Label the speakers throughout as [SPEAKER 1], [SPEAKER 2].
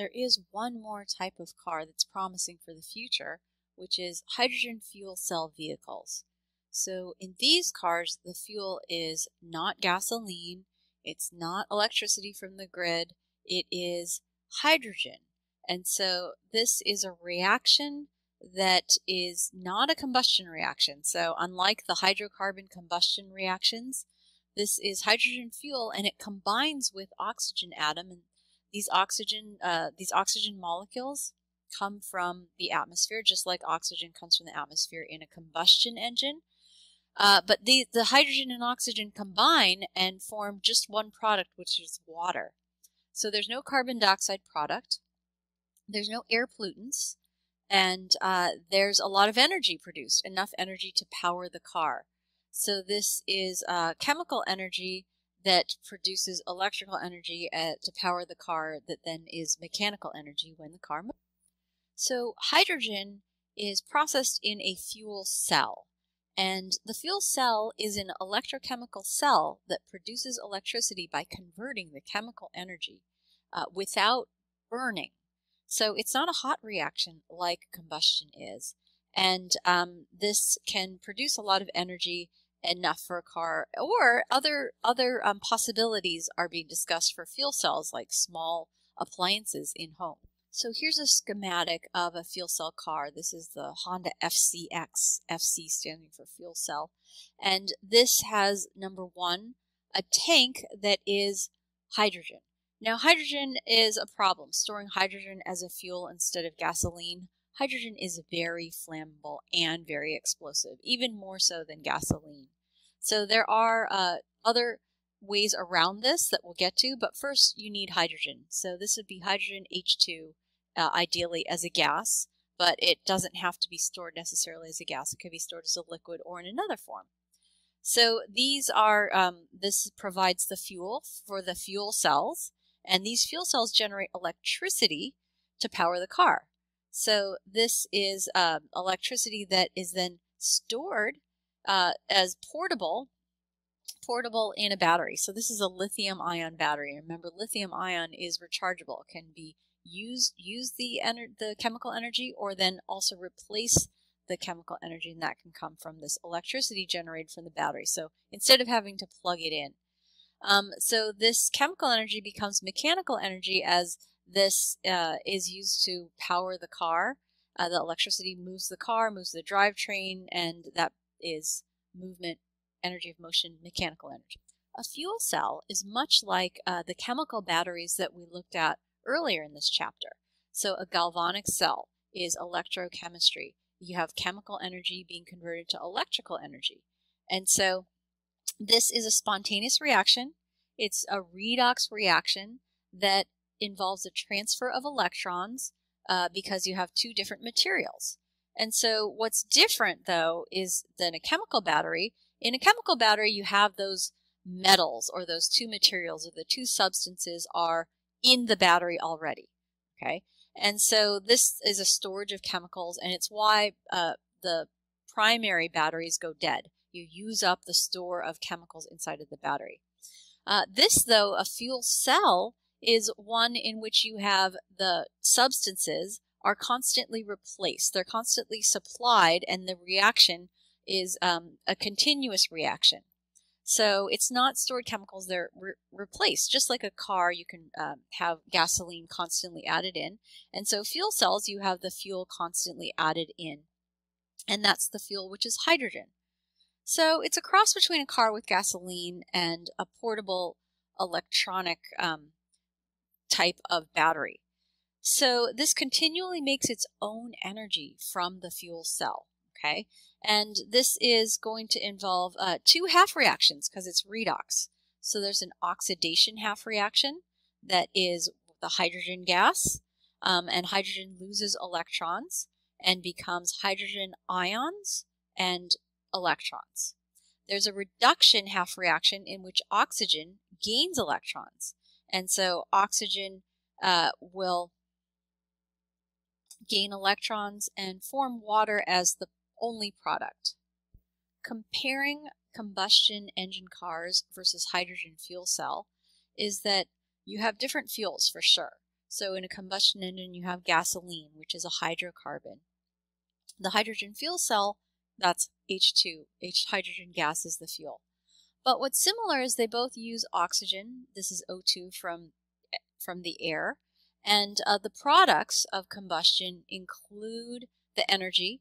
[SPEAKER 1] there is one more type of car that's promising for the future, which is hydrogen fuel cell vehicles. So in these cars, the fuel is not gasoline, it's not electricity from the grid, it is hydrogen. And so this is a reaction that is not a combustion reaction. So unlike the hydrocarbon combustion reactions, this is hydrogen fuel and it combines with oxygen atom and these oxygen uh, these oxygen molecules come from the atmosphere just like oxygen comes from the atmosphere in a combustion engine. Uh, but the, the hydrogen and oxygen combine and form just one product, which is water. So there's no carbon dioxide product. There's no air pollutants and uh, there's a lot of energy produced, enough energy to power the car. So this is uh, chemical energy that produces electrical energy uh, to power the car that then is mechanical energy when the car moves. So hydrogen is processed in a fuel cell. And the fuel cell is an electrochemical cell that produces electricity by converting the chemical energy uh, without burning. So it's not a hot reaction like combustion is. And um, this can produce a lot of energy enough for a car or other other um, possibilities are being discussed for fuel cells like small appliances in home. So here's a schematic of a fuel cell car. This is the Honda FCX, FC standing for fuel cell. And this has number one, a tank that is hydrogen. Now, hydrogen is a problem. Storing hydrogen as a fuel instead of gasoline. Hydrogen is very flammable and very explosive, even more so than gasoline. So there are uh, other ways around this that we'll get to, but first you need hydrogen. So this would be hydrogen H2, uh, ideally as a gas, but it doesn't have to be stored necessarily as a gas. It could be stored as a liquid or in another form. So these are, um, this provides the fuel for the fuel cells. And these fuel cells generate electricity to power the car. So this is um, electricity that is then stored uh, as portable, portable in a battery. So this is a lithium ion battery. Remember, lithium ion is rechargeable. Can be used, use the, ener- the chemical energy or then also replace the chemical energy and that can come from this electricity generated from the battery. So instead of having to plug it in, um, so this chemical energy becomes mechanical energy as this uh, is used to power the car. Uh, the electricity moves the car, moves the drivetrain, and that is movement, energy of motion, mechanical energy. A fuel cell is much like uh, the chemical batteries that we looked at earlier in this chapter. So a galvanic cell is electrochemistry. You have chemical energy being converted to electrical energy. And so this is a spontaneous reaction. It's a redox reaction that involves a transfer of electrons uh, because you have two different materials. And so what's different though is than a chemical battery. In a chemical battery, you have those metals or those two materials or the two substances are in the battery already. Okay. And so this is a storage of chemicals and it's why uh, the primary batteries go dead you use up the store of chemicals inside of the battery. Uh, this, though, a fuel cell is one in which you have the substances are constantly replaced. They're constantly supplied, and the reaction is um, a continuous reaction. So it's not stored chemicals, they're re replaced. Just like a car, you can um, have gasoline constantly added in. And so fuel cells, you have the fuel constantly added in. And that's the fuel, which is hydrogen. So it's a cross between a car with gasoline and a portable electronic um, type of battery. So this continually makes its own energy from the fuel cell. Okay, and this is going to involve uh, two half reactions because it's redox. So there's an oxidation half reaction that is the hydrogen gas, um, and hydrogen loses electrons and becomes hydrogen ions and electrons. There's a reduction half reaction in which oxygen gains electrons. And so oxygen uh, will gain electrons and form water as the only product. Comparing combustion engine cars versus hydrogen fuel cell is that you have different fuels for sure. So in a combustion engine, you have gasoline, which is a hydrocarbon. The hydrogen fuel cell, that's H2. H hydrogen gas is the fuel. But what's similar is they both use oxygen. This is O2 from, from the air. And uh, the products of combustion include the energy.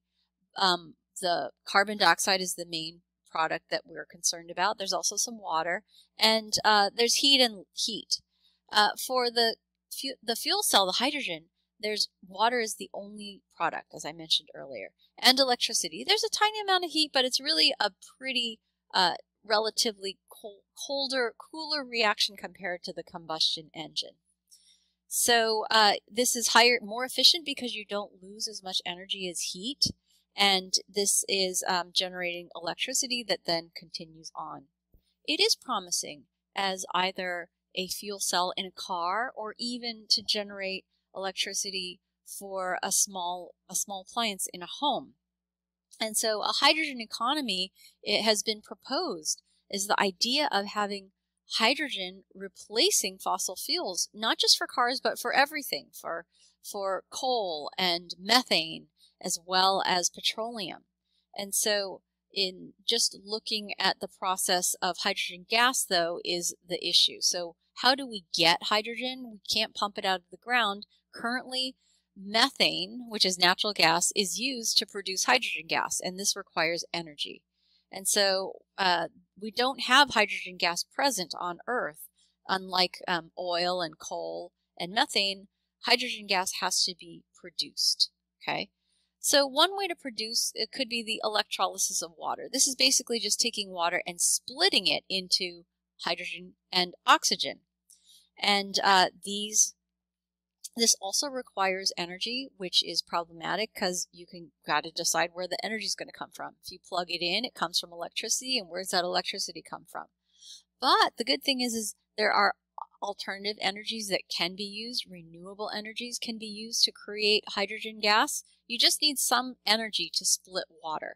[SPEAKER 1] Um, the carbon dioxide is the main product that we're concerned about. There's also some water, and uh, there's heat and heat. Uh, for the fu the fuel cell, the hydrogen, there's water is the only product, as I mentioned earlier, and electricity. There's a tiny amount of heat, but it's really a pretty uh, relatively cold, colder, cooler reaction compared to the combustion engine. So uh, this is higher, more efficient because you don't lose as much energy as heat. And this is um, generating electricity that then continues on. It is promising as either a fuel cell in a car or even to generate electricity for a small a small appliance in a home. And so a hydrogen economy it has been proposed is the idea of having hydrogen replacing fossil fuels, not just for cars, but for everything, for, for coal and methane, as well as petroleum. And so in just looking at the process of hydrogen gas, though, is the issue. So how do we get hydrogen? We can't pump it out of the ground. Currently, methane, which is natural gas, is used to produce hydrogen gas, and this requires energy. And so uh, we don't have hydrogen gas present on Earth. Unlike um, oil and coal and methane, hydrogen gas has to be produced. Okay. So one way to produce it could be the electrolysis of water. This is basically just taking water and splitting it into hydrogen and oxygen. And uh, these this also requires energy, which is problematic because you can got to decide where the energy is going to come from. If you plug it in, it comes from electricity, and where does that electricity come from? But the good thing is, is there are alternative energies that can be used. Renewable energies can be used to create hydrogen gas. You just need some energy to split water.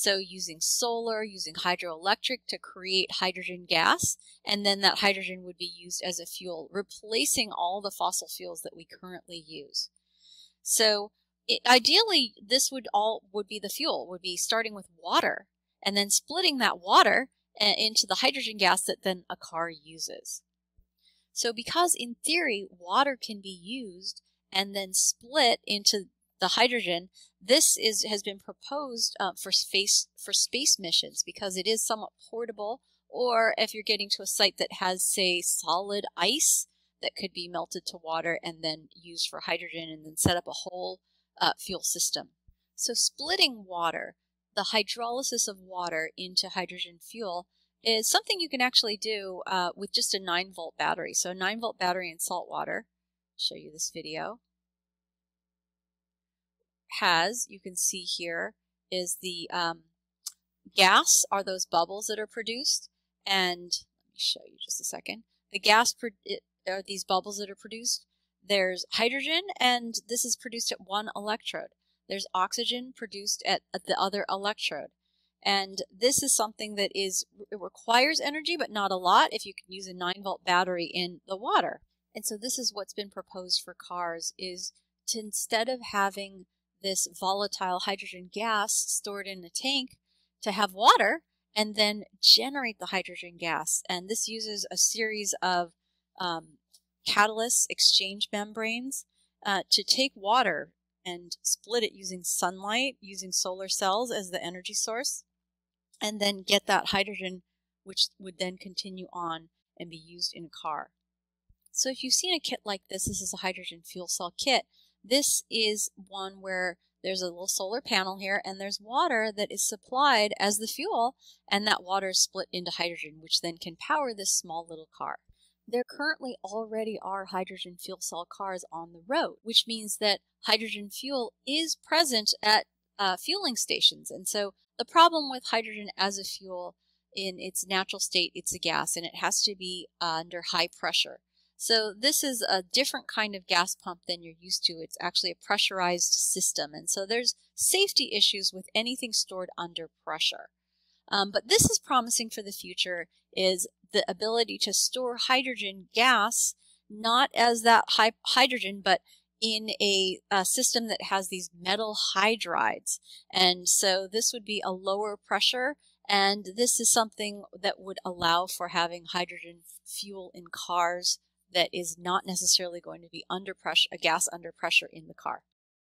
[SPEAKER 1] So using solar, using hydroelectric to create hydrogen gas, and then that hydrogen would be used as a fuel, replacing all the fossil fuels that we currently use. So it, ideally, this would all would be the fuel, would be starting with water, and then splitting that water uh, into the hydrogen gas that then a car uses. So because in theory, water can be used and then split into the hydrogen, this is has been proposed uh, for space for space missions because it is somewhat portable. Or if you're getting to a site that has, say, solid ice that could be melted to water and then used for hydrogen, and then set up a whole uh, fuel system. So splitting water, the hydrolysis of water into hydrogen fuel, is something you can actually do uh, with just a 9 volt battery. So a 9 volt battery in salt water. Show you this video has, you can see here, is the um, gas are those bubbles that are produced. And let me show you just a second. The gas it, are these bubbles that are produced. There's hydrogen, and this is produced at one electrode. There's oxygen produced at, at the other electrode. And this is something that is it requires energy, but not a lot if you can use a 9 volt battery in the water. And so this is what's been proposed for cars is to instead of having this volatile hydrogen gas stored in a tank to have water and then generate the hydrogen gas. And this uses a series of um, catalyst exchange membranes uh, to take water and split it using sunlight, using solar cells as the energy source, and then get that hydrogen, which would then continue on and be used in a car. So if you've seen a kit like this, this is a hydrogen fuel cell kit. This is one where there's a little solar panel here and there's water that is supplied as the fuel and that water is split into hydrogen which then can power this small little car. There currently already are hydrogen fuel cell cars on the road, which means that hydrogen fuel is present at uh, fueling stations. And so the problem with hydrogen as a fuel in its natural state, it's a gas and it has to be uh, under high pressure. So this is a different kind of gas pump than you're used to. It's actually a pressurized system. And so there's safety issues with anything stored under pressure. Um, but this is promising for the future is the ability to store hydrogen gas, not as that hydrogen, but in a, a, system that has these metal hydrides. And so this would be a lower pressure. And this is something that would allow for having hydrogen fuel in cars that is not necessarily going to be under pressure, a gas under pressure in the car.